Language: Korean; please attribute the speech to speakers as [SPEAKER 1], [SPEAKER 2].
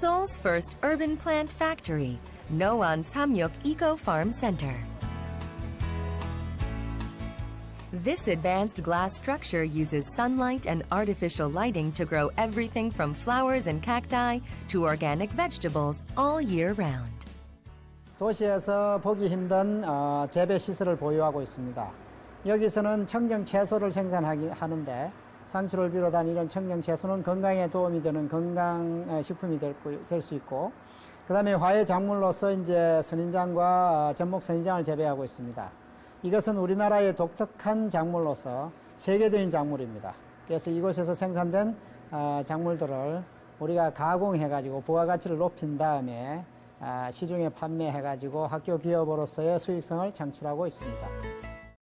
[SPEAKER 1] Seoul's first urban plant factory, Noan Samyuk Eco Farm Center. This advanced glass structure uses sunlight and artificial lighting to grow everything from flowers and cacti to organic vegetables all year round.
[SPEAKER 2] 도시에서 보기 힘든 어, 재배 시설을 보유하고 있습니다. 여기서는 청정 채소를 생산하는데 상추를 비롯한 이런 청정 채소는 건강에 도움이 되는 건강 어, 식품이 될 수 있고 그 다음에 화훼 작물로서 이제 선인장과 어, 전목 선인장을 재배하고 있습니다. 이것은 우리나라의 독특한 작물로서 세계적인 작물입니다. 그래서 이곳에서 생산된 어, 작물들을 우리가 가공해가지고 부가가치를 높인 다음에 시중에 판매해가지고 학교 기업으로서의 수익성을 창출하고 있습니다.